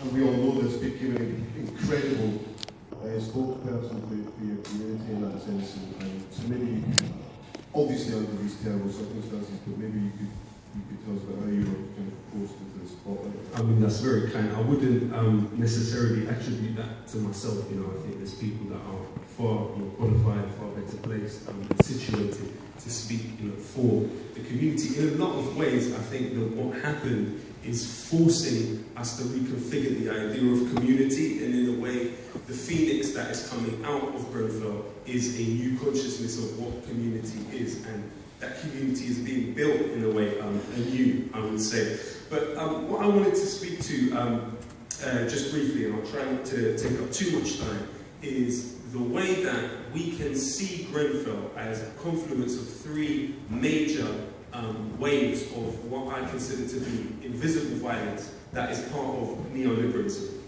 and we all know this, became an incredible uh, spokesperson for, for your community in that sense. And, and so maybe, obviously under these terrible circumstances, but maybe you could you could tell us about how you were kind of forced into the spotlight. I mean, that's very kind. I wouldn't um, necessarily attribute that to myself. You know, I think there's people that are far more qualified, far better placed, um, situated to speak, you know, for the community. In a lot of ways, I think that what happened is forcing us to reconfigure the idea of community, and in a way, the phoenix that is coming out of Grenfell is a new consciousness of what community is, and that community is being built in a way um, anew, I would say. But um, what I wanted to speak to um, uh, just briefly, and I'll try not to take up too much time, is the way that we can see Grenfell as a confluence of three major um, waves of what I consider to be invisible violence that is part of neoliberalism.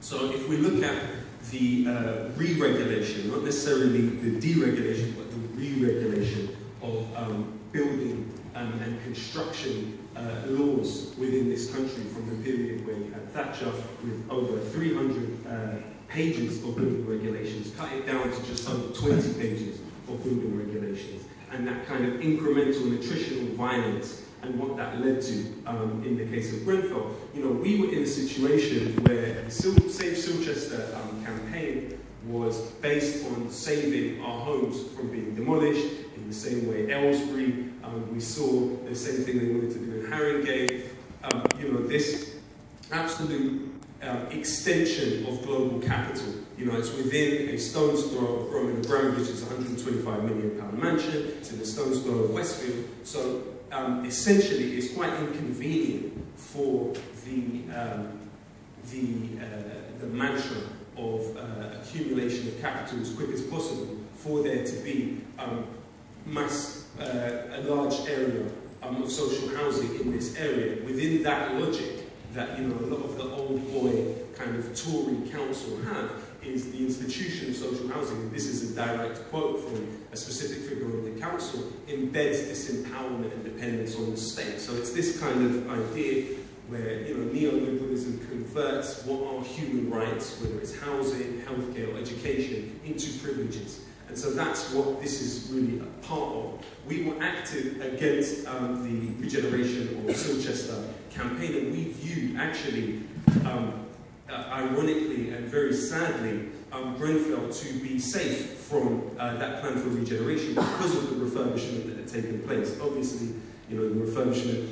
So if we look at the uh, re-regulation, not necessarily the deregulation, but the re-regulation of um, building um, and construction uh, laws within this country from the period where you had Thatcher with over 300 uh, pages of building regulations, cut it down to just under 20 pages of building regulations, and that kind of incremental nutritional violence and what that led to um, in the case of Grenfell. You know, we were in a situation where the Sil Save Silchester um, campaign was based on saving our homes from being demolished, in the same way Aylesbury, um, we saw the same thing they wanted to do in Haringey. Um, you know, this absolute um, extension of global capital. You know, it's within a stone's throw of Roman Abramovich, it's a 125 million pound mansion, it's in a stone's throw of Westfield. So um, essentially, it's quite inconvenient for the, um, the, uh, the mantra of uh, accumulation of capital as quick as possible for there to be um, mass, uh, a large area um, of social housing in this area. Within that logic, that you know a lot of the old boy kind of Tory council have is the institution of social housing, and this is a direct quote from a specific figure of the council, embeds this empowerment and dependence on the state. So it's this kind of idea where you know neoliberalism converts what are human rights, whether it's housing, healthcare, or education, into privileges. And so that's what this is really a part of. We were active against um, the regeneration or Silchester campaign, and we viewed actually, um, uh, ironically and very sadly, um, Grenfell to be safe from uh, that plan for regeneration because of the refurbishment that had taken place. Obviously, you know, the refurbishment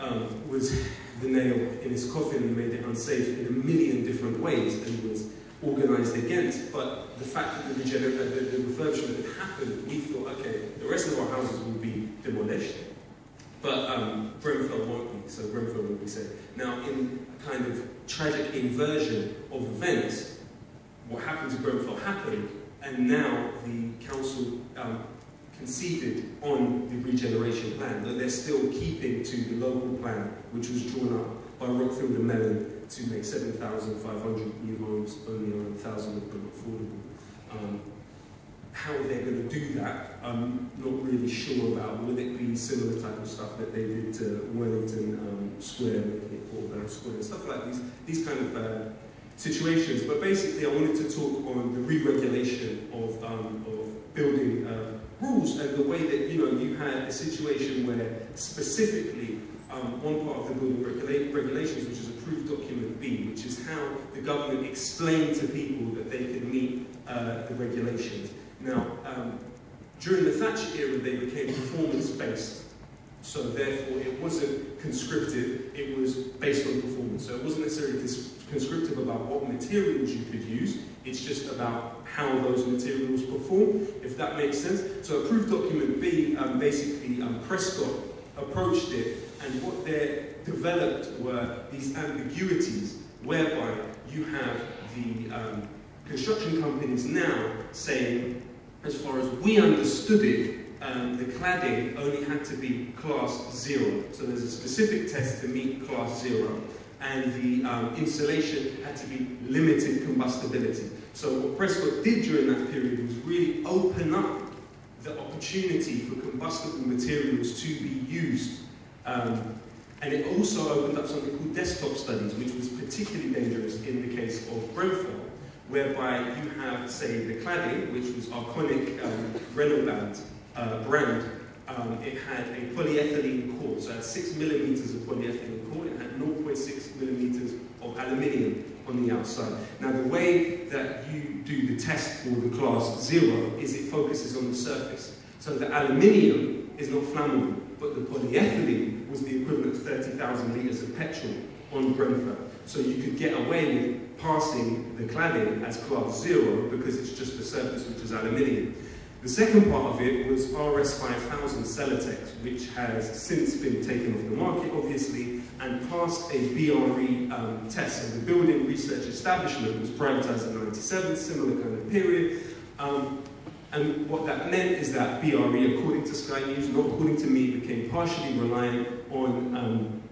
um, was the nail in his coffin and made it unsafe in a million different ways and was organised against, but the fact that the, regener- uh, the, the refurbishment had happened, we thought, okay, the rest of our houses will be demolished, but um, Grenfell won't be, so Grenfell will be safe. Now, in kind of tragic inversion of events, what happened to Grenfell happened, and now the council um, conceded on the regeneration plan, that they're still keeping to the local plan, which was drawn up by Rockfield and Mellon to make 7,500 new homes, only 1,000 of them affordable. Um, how are they're going to do that, I'm not really sure about. Will it be similar type of stuff that they did to Wellington um, Square, making it Portland Square, and stuff like these, these kind of uh, situations. But basically, I wanted to talk on the re-regulation of, um, of building uh, rules and the way that, you know, you had a situation where specifically um, one part of the building regula regulations, which is approved document B, which is how the government explained to people that they could meet uh, the regulations. Now, during the Thatcher era, they became performance-based. So therefore, it wasn't conscriptive, it was based on performance. So it wasn't necessarily conscriptive about what materials you could use, it's just about how those materials perform, if that makes sense. So approved document B, um, basically um, Prescott approached it and what they developed were these ambiguities whereby you have the um, construction companies now saying, as far as we understood it, um, the cladding only had to be class zero. So there's a specific test to meet class zero. And the um, insulation had to be limited combustibility. So what Prescott did during that period was really open up the opportunity for combustible materials to be used um, And it also opened up something called desktop studies, which was particularly dangerous in the case of Grenfell, whereby you have, say, the cladding, which was Arconic um, Reynobond, uh, brand. Um, it had a polyethylene core, so it had six millimeters of polyethylene core. It had 0.6 millimeters of aluminium on the outside. Now, the way that you do the test for the class zero is it focuses on the surface. So the aluminium is not flammable, but the polyethylene was the equivalent of 30,000 litres of petrol on Grenfell. So you could get away with passing the cladding as class zero because it's just the surface which is aluminium. The second part of it was RS 5000 Celotex, which has since been taken off the market, obviously, and passed a BRE um, test. So the Building Research Establishment was privatised in 97, similar kind of period. Um, and what that meant is that BRE, according to Sky News, not according to me, became partially reliant on um,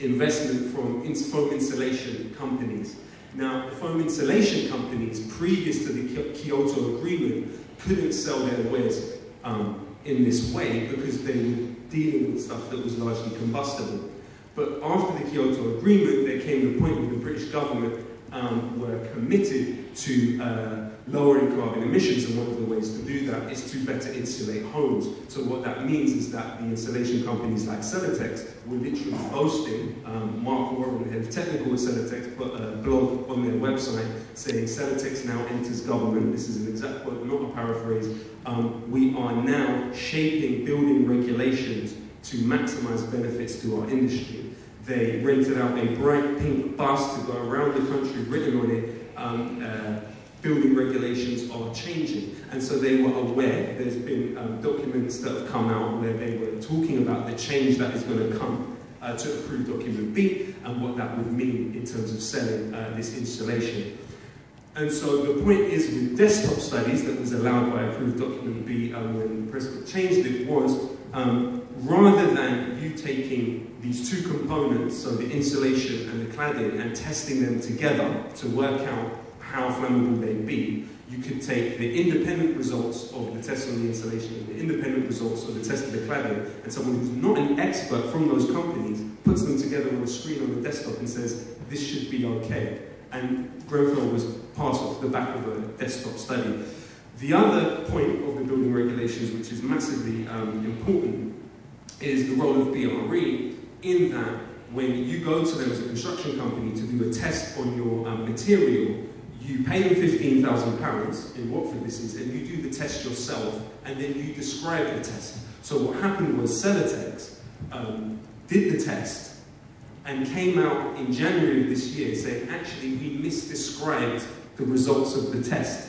investment from foam insulation companies. Now, the foam insulation companies, previous to the Kyoto Agreement, couldn't sell their wares um, in this way because they were dealing with stuff that was largely combustible. But after the Kyoto Agreement, there came the point where the British government um, were committed to uh, lowering carbon emissions, and one of the ways to do that is to better insulate homes. So what that means is that the insulation companies like Celotex were literally boasting, um, Mark Warren, head of technical at Celotex, put a blog on their website saying Celotex now enters government, this is an exact quote, not a paraphrase, um, we are now shaping building regulations to maximize benefits to our industry. They rented out a bright pink bus to go around the country, written on it, um, uh, building regulations are changing. And so they were aware, there's been um, documents that have come out where they were talking about the change that is going to come uh, to approve document B and what that would mean in terms of selling uh, this installation. And so the point is with desktop studies that was allowed by approved document B um, when the president changed it was um, rather than you taking these two components, so the insulation and the cladding, and testing them together to work out how flammable they'd be, could take the independent results of the test on the insulation and the independent results of the test of the cladding, and someone who's not an expert from those companies puts them together on a screen on the desktop and says, this should be okay. And Grenfell was passed off the back of a desktop study. The other point of the building regulations, which is massively um, important, is the role of BRE in that when you go to them as a construction company to do a test on your um, material, you pay them £15,000 in Watford this is, and you do the test yourself, and then you describe the test. So what happened was Celotex um, did the test and came out in January of this year saying, actually, we misdescribed the results of the test.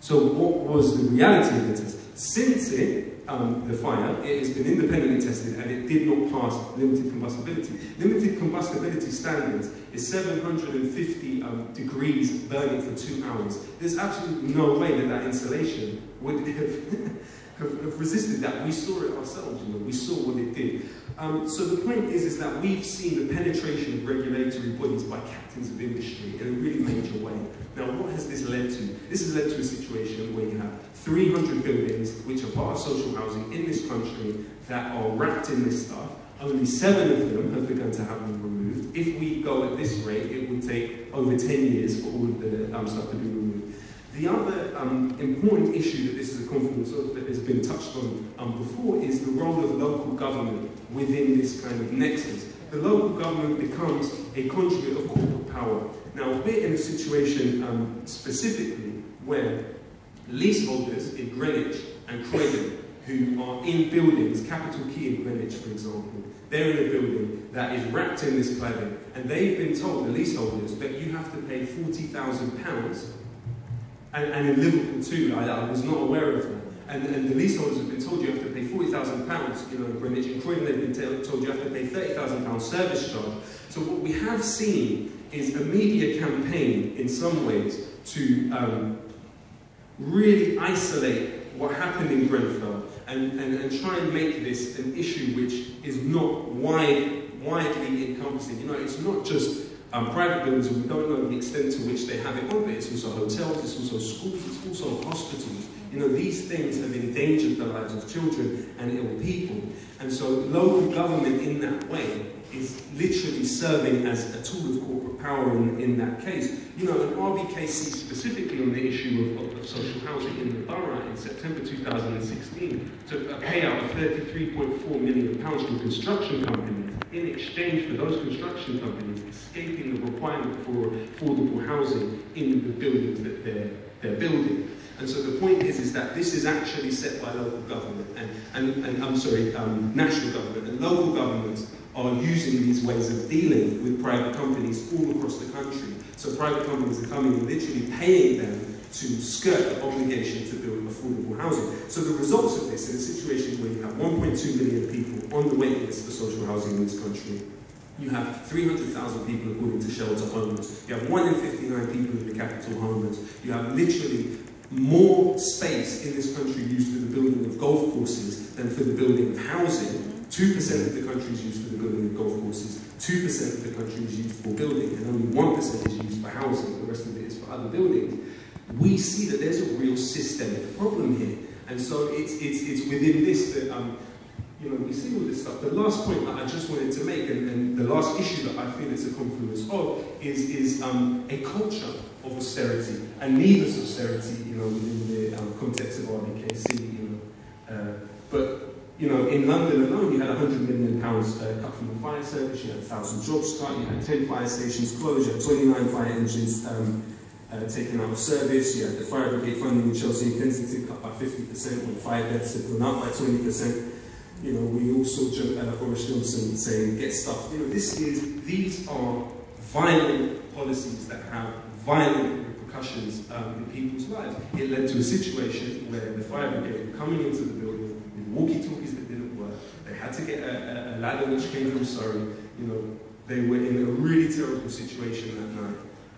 So what was the reality of the test? Since it, um, the fire, it has been independently tested and it did not pass limited combustibility. Limited combustibility standards is 750 um, degrees burning for two hours. There's absolutely no way that that insulation would have have, have resisted that. We saw it ourselves, you know, we saw what it did. Um, so the point is, is that we've seen the penetration of regulatory bodies by captains of industry in a really major way. Now, what has this led to? This has led to a situation where you have 300 buildings which are part of social housing in this country that are wrapped in this stuff. Only seven of them have begun to have them removed. If we go at this rate, it would take over 10 years for all of the um, stuff to be removed. The other um, important issue that this is a confluence of that has been touched on um, before is the role of local government within this kind of nexus. The local government becomes a conduit of corporate power. Now, we're in a situation um, specifically where leaseholders in Greenwich and Croydon who are in buildings, Capital Quay in Greenwich, for example, they're in a building that is wrapped in this cladding, and they've been told, the leaseholders, that you have to pay £40,000 and, and in Liverpool too, I, I, was not aware of that. And, and the leaseholders have been told you have to pay £40,000, you know, in Greenwich. and Croydon, they've been told you have to pay £30,000 service charge. So what we have seen is a media campaign, in some ways, to um, really isolate what happened in Grenfell and, and, and try and make this an issue which is not wide, widely encompassing. You know, it's not just um, private buildings, we don't know the extent to which they have it on, but it's also hotels, it's also schools, it's also hospitals. You know, these things have endangered the lives of children and ill people. And so local government in that way is literally serving as a tool of corporate power in, in that case. You know, an RBKC specifically on the issue of, of, social housing in the borough in September 2016 took a payout of 33.4 million pounds to a construction companies in exchange for those construction companies escaping the requirement for affordable housing in the buildings that they're, they're building. And so the point is, is that this is actually set by local government, and, and, and I'm sorry, um, national government, and local governments are using these ways of dealing with private companies all across the country. So private companies are coming and literally paying them to skirt the obligation to build affordable housing. So the results of this, in a situation where you have 1.2 million people on the waiting list for social housing in this country, you have 300,000 people according to shelter homeless. You have 1 in 59 people in the capital homeless. You have literally more space in this country used for the building of golf courses than for the building of housing. 2% of the country is used for the building of golf courses, 2% of the country is used for building, and only 1% is used for housing, the rest of it is for other buildings. We see that there's a real systemic problem here. And so it's, it's, it's within this that um, you know, we see all this stuff. The last point that I just wanted to make, and, and the last issue that I feel it's a confluence of, is, is um, a culture of austerity and needless austerity, you know, within the um, context of RBKC, you know. Uh, but, you know, in London alone, you had 100 million pounds uh, cut from the fire service, you had 1,000 jobs cut, you had 10 fire stations closed, you had 29 fire engines um, uh, taken out of service, you had the fire brigade funding in Chelsea and Kensington cut by 50% when fire deaths had gone up by 20%. You know, we also joke at Boris Johnson saying, get stuff. You know, this is, these are violent policies that have violent repercussions um, in people's lives. It led to a situation where the fire brigade were coming into the building with walkie-talkies that didn't work. They had to get a, a, a ladder which came from Surrey. You know, they were in a really terrible situation that night.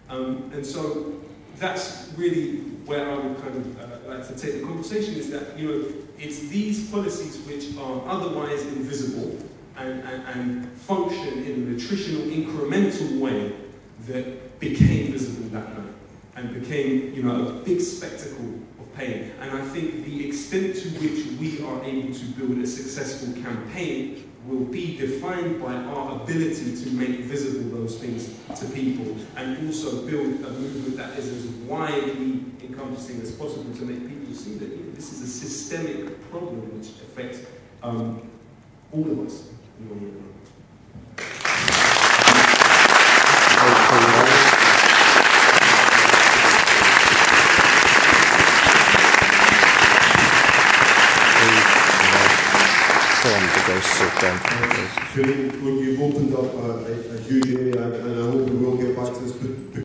Um, and so that's really where I would kind of uh, like to take the conversation is that, you know, it's these policies which are otherwise invisible and, and, and function in a nutritional incremental way that became visible that night and became, you know, a big spectacle of pain. And I think the extent to which we are able to build a successful campaign will be defined by our ability to make visible those things to people and also build a movement that is as widely encompassing as possible to make people see that you know, this is a systemic problem which affects um, all of us. You've opened up a, a, a huge area, and I hope we will get back to this.